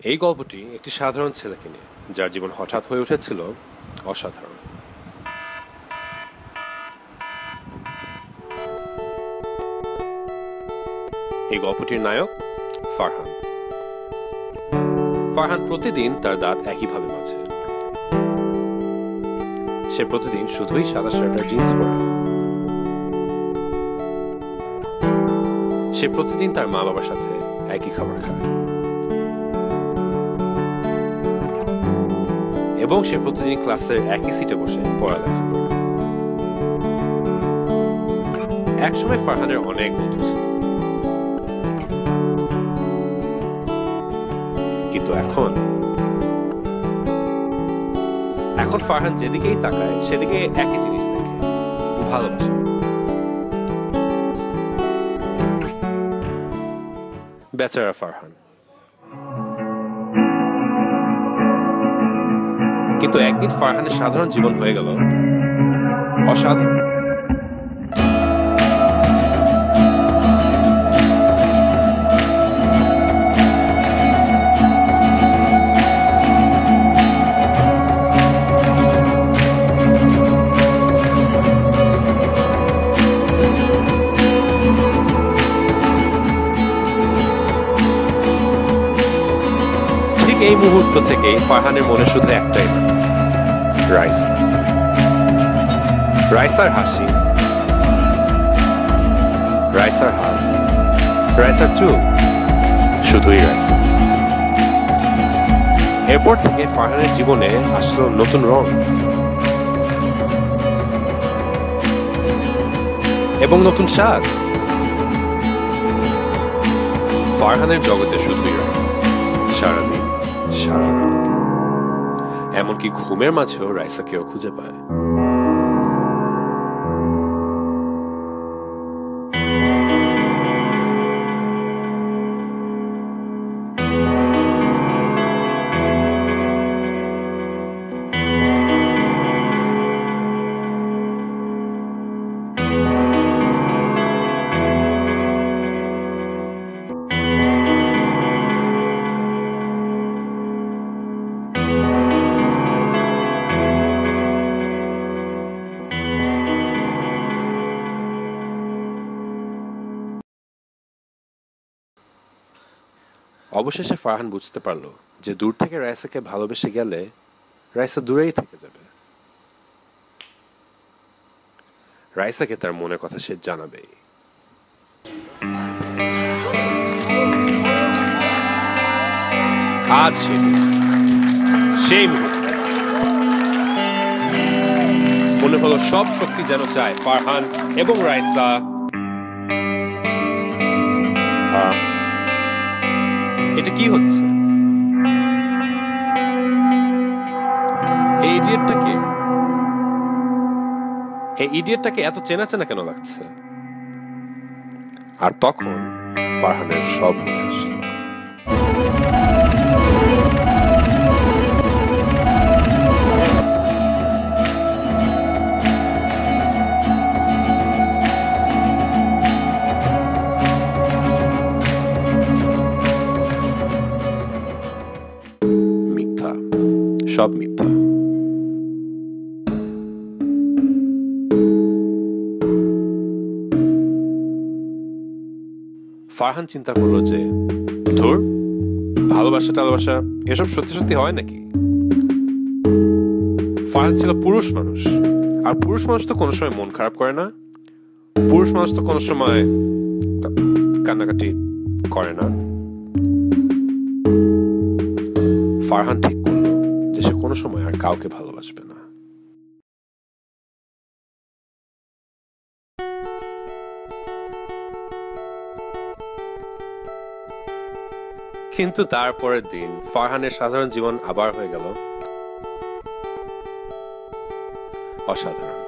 এই গল্পটি একটি সাধারণ ছেলেকে নিয়ে, যার জীবন হঠাৎ হয়ে উঠেছিল অসাধারণ। এই গল্পটির নায়ক ফারহান। ফারহান প্রতিদিন তার দাঁত একইভাবে মাঝে সে প্রতিদিন শুধুই সাদা শার্ট জিন্স পরে। সে প্রতিদিন তার মা বাবার সাথে একই খাবার খায়। এবং সে প্রতিদিন ক্লাসের একই সিটে বসে পড়ালেখা করে। একসময় ফারহানের অনেক বন্ধু ছিল। কিন্তু এখন এখন ফারহান যেদিকেই তাকায়, সেদিকে একই জিনিস দেখে, ভালোবাসা। বেচারা ফারহান। কিন্তু একদিন ফারহানের সাধারণ জীবন হয়ে গেল। অসাধারণ। ঠিক এই মুহূর্ত থেকে ফারহানের মনে শুধু একটাই নাম, রাইসা। রাইসার হাসি। রাইসার হাত। রাইসার চুল। শুধুই রাইসা। এরপর থেকে ফারহানের জীবনে আসলো নতুন রং। এবং নতুন স্বাদ। ফারহানের জগতে শুধুই রাইসা। সারাদিন। সারা রাত। এমনকি ঘুমের মাঝেও রাইসাকেও খুঁজে পায়। অবশেষে ফারহান বুঝতে পারল যে দূর থেকে রাইসাকে ভালোবেসে গেলে রাইসা দূরেই থেকে যাবে। রাইসাকে তার মনের কথা সে জানাবেই। আজ সেই মনে হলো সব শক্তি যেন চায় ফারহান এবং রাইসা। এটা কি হচ্ছে? এই ইডিয়েটটা ইডিয়েটটাকে, এই ইডিয়েটটাকে এত চেনা চেনা কেন লাগছে? আর তখন ফারহানের সব মনে আসলো মিথ্যা, সব মিথ্যা। ফারহান চিন্তা করল যে, ধুর, ভালোবাসা, টালোবাসা, এসব সত্যি সত্যি হয় নাকি? ফারহান ছিল পুরুষ মানুষ, আর পুরুষ মানুষ তো কোনো সময় মন খারাপ করে না। পুরুষ মানুষ তো কোনো সময় কান্নাকাটি করে না। ফারহান ঠিক সে কোনো সময় আর কাউকে ভালোবাসবে না। কিন্তু তারপরের দিন ফারহানের সাধারণ জীবন আবার হয়ে গেল। অসাধারণ।